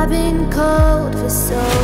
I've been cold for so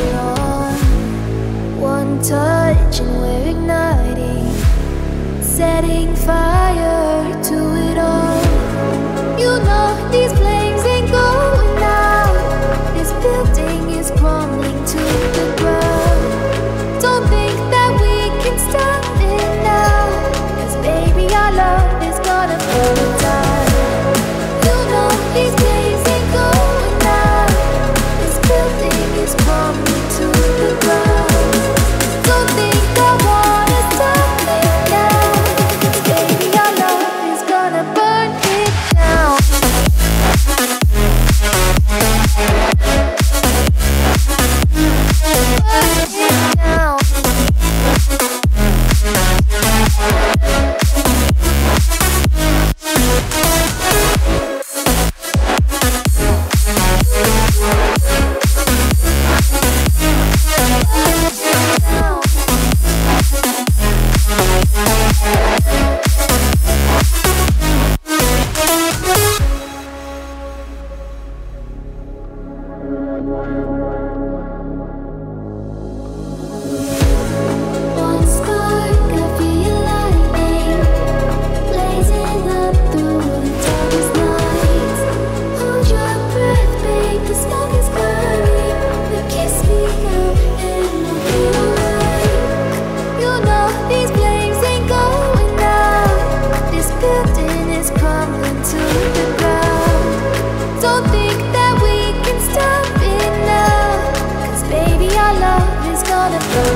love is gonna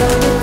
Is